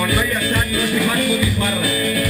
con María Sánchez y Marco Guiparra.